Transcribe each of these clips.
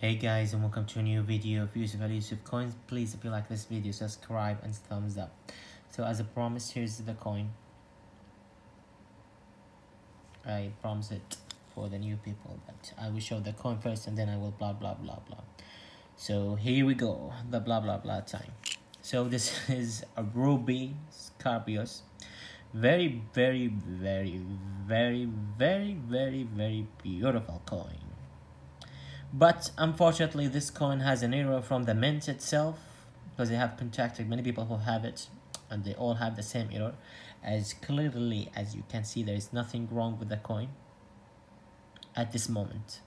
Hey guys and welcome to a new video of Yusuf Ali Yusuf Coins. Please if you like this video subscribe and thumbs up. So as I promised here's the coin. I promise it for the new people but I will show the coin first and then I will blah blah blah blah. So here we go the blah blah blah time. So this is a Ruby Scarabaeus. Very very very very very very very beautiful coin but unfortunately this coin has an error from the mint itself because they have contacted many people who have it and they all have the same error. As clearly as you can see there is nothing wrong with the coin at this moment.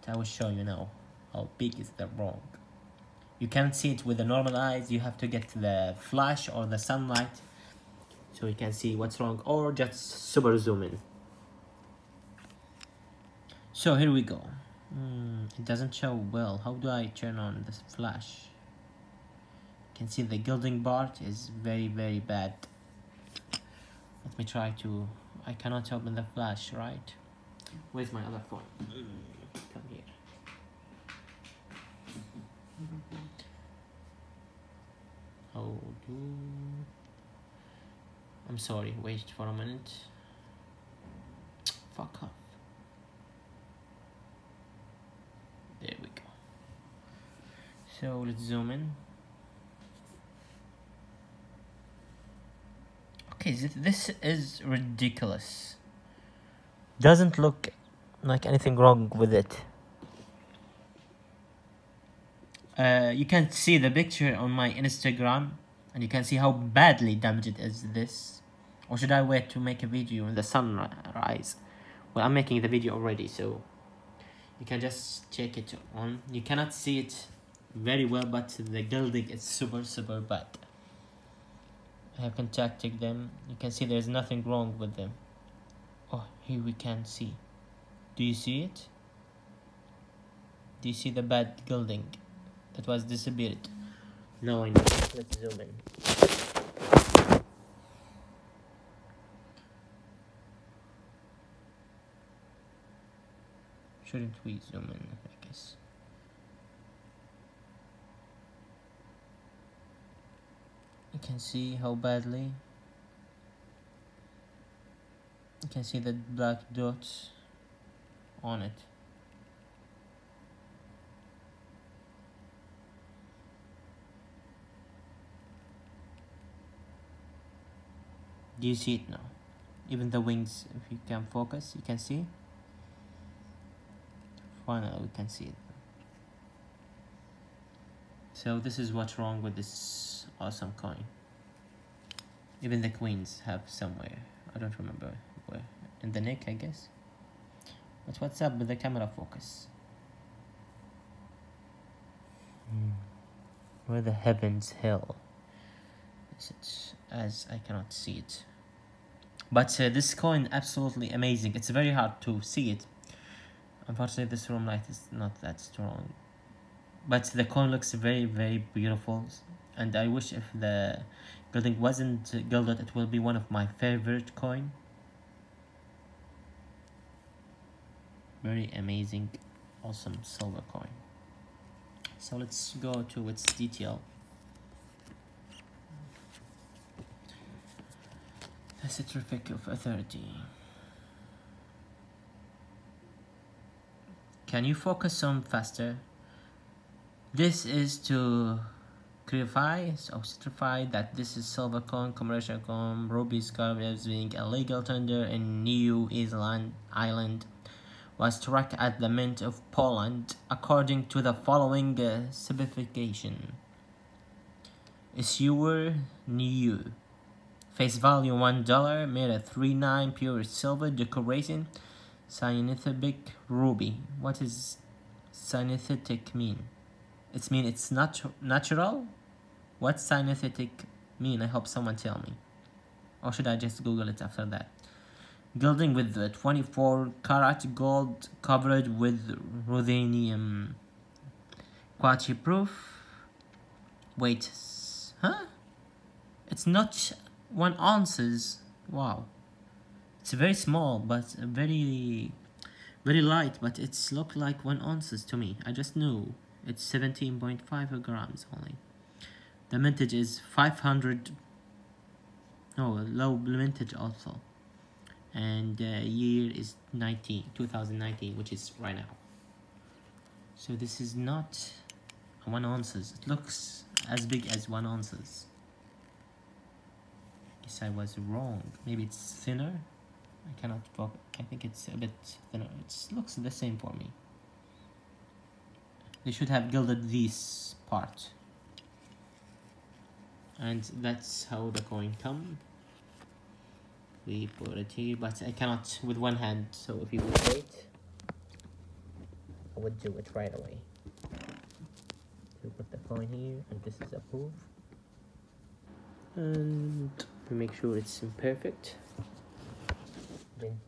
But I will show you now how big is the wrong. You can't see it with the normal eyes. You have to get the flash or the sunlight so you can see what's wrong or just super zoom in. So here we go Hmm, it doesn't show well. How do I turn on this flash? You can see the gilding part is very very bad. Let me try to... I cannot open the flash, right? Where's my other phone? Come here. How do... I'm sorry, wait for a minute. Fuck off. There we go. So let's zoom in. Okay, this is ridiculous. Doesn't look like anything wrong with it. Uh, you can see the picture on my Instagram and you can see how badly damaged is this. Or should I wait to make a video in the sun sunrise? Well, I'm making the video already, so you can just check it on you cannot see it very well but the gilding is super super bad. I have contacted them. You can see there's nothing wrong with them. Oh here we can see. Do you see it? Do you see the bad gilding that was disappeared? No I know. Let's zoom in Shouldn't we zoom in, I guess? You can see how badly you can see the black dots on it. Do you see it now? Even the wings, if you can focus, you can see finally we can see it so this is what's wrong with this awesome coin. Even the queens have somewhere. I don't remember where. In the neck I guess. But what's up with the camera focus? Hmm. where the heavens hell? Is it as I cannot see it. But uh, this coin absolutely amazing. It's very hard to see it. Unfortunately, this room light is not that strong. But the coin looks very, very beautiful. And I wish if the gilding wasn't gilded, it will be one of my favorite coin. Very amazing, awesome silver coin. So let's go to its detail. The certificate of authority. Can you focus on faster? This is to clarify or certify that this is silver coin, commercial coin Ruby Scarabaeus being a legal tender in New Zealand Island was struck at the Mint of Poland according to the following uh, specification. Issuer Niue. Face value $1, made of 39 pure silver decoration Cyanotheric ruby. What does cyanotheric mean? It's mean it's not natural? What cyanotheric mean? I hope someone tell me. Or should I just Google it after that? Gilding with the 24 karat gold covered with ruthenium. Quality proof. Wait, huh? It's not one ounces. Wow. It's very small, but very, very light but it's look like one ounces to me i just knew it's 17.5 grams only. The mintage is 500 no low mintage also. And uh, year is 19 2019 which is right now. So this is not one ounces. It looks as big as one ounces. Guess I was wrong maybe it's thinner? I cannot. I think it's a bit thinner. It looks the same for me they should have gilded this part. And that's how the coin come. We put it here but I cannot with one hand so if you would wait I would do it right away. We put the coin here and this is a proof and we make sure it's imperfect. Then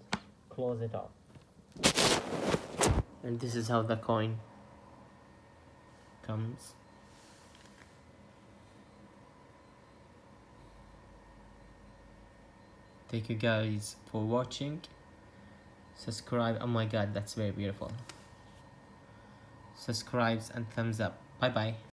close it up. And this is how the coin comes. Thank you guys for watching. Subscribe. Oh my god that's very beautiful. Subscribes and thumbs up. Bye bye